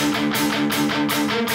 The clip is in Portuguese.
Música